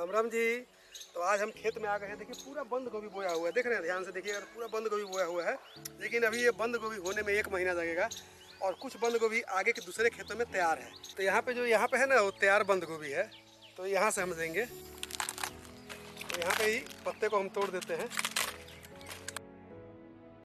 राम राम जी तो आज हम खेत में आ गए हैं। देखिए, पूरा बंद गोभी बोया हुआ है। देख रहे हैं, ध्यान से देखिए, अगर पूरा बंद गोभी बोया हुआ है, लेकिन अभी ये बंद गोभी होने में एक महीना लगेगा और कुछ बंद गोभी आगे के दूसरे खेतों में तैयार है। तो यहाँ पे जो, यहाँ पे है ना, वो तैयार बंद गोभी है तो यहाँ से हम देंगे। तो यहाँ पे ही पत्ते को हम तोड़ देते हैं।